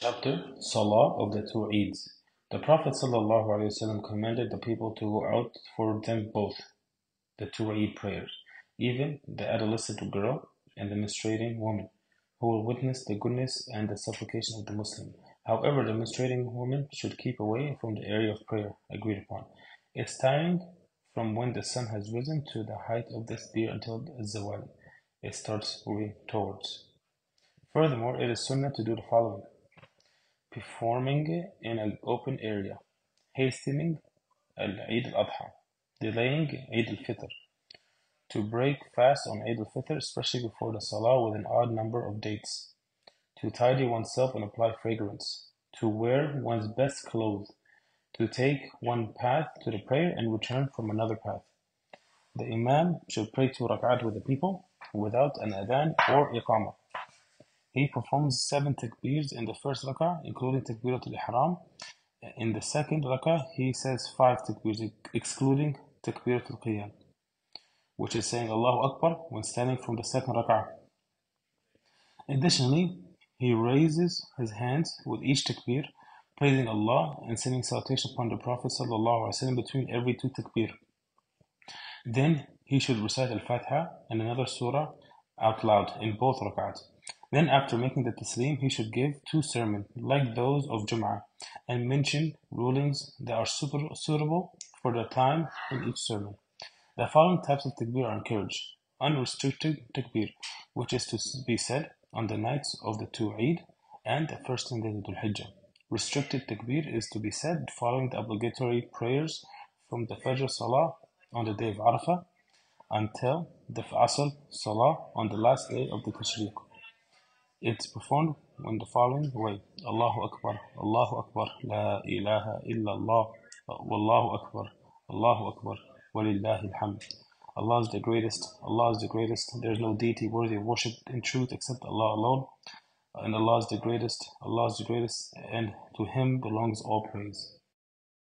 Chapter Salah of the two Eids. The Prophet ﷺ commanded the people to go out for them both, the two Eid prayers, even the adolescent girl and the menstruating woman, who will witness the goodness and the supplication of the Muslim. However, the menstruating woman should keep away from the area of prayer agreed upon. Its timing from when the sun has risen to the height of the spear until Zawal. It starts moving towards. Furthermore, it is sunnah to do the following performing in an open area, hastening Eid al-Adha, delaying Eid al-Fitr, to break fast on Eid al-Fitr, especially before the Salah with an odd number of dates, to tidy oneself and apply fragrance, to wear one's best clothes, to take one path to the prayer and return from another path. The Imam should pray two rak'at with the people without an adhan or iqamah. He performs seven takbirs in the first rak'ah, including takbiratul ihram. In the second rak'ah, he says five takbirs, excluding takbiratul qiyam, which is saying Allahu Akbar when standing from the second rak'ah. Additionally, he raises his hands with each takbir, praising Allah and sending salutation upon the Prophet ﷺ between every two takbir. Then he should recite Al-Fatiha and another surah out loud in both rak'ahs. Then after making the taslim, he should give two sermons, like those of Jum'ah, and mention rulings that are suitable for the time in each sermon. The following types of takbir are encouraged. Unrestricted takbir, which is to be said on the nights of the two Eid and the first 10 days of Dhul Hijjah. Restricted takbir is to be said following the obligatory prayers from the Fajr Salah on the day of Arafah until the Asr Salah on the last day of the Tashriq. It is performed in the following way: Allahu Akbar, Allahu Akbar, La ilaha illallah, Wallahu Akbar, Allahu Akbar, Walillahi alhamd. Allah is the greatest, Allah is the greatest, there is no deity worthy of worship in truth except Allah alone. And Allah is the greatest, Allah is the greatest, and to Him belongs all praise.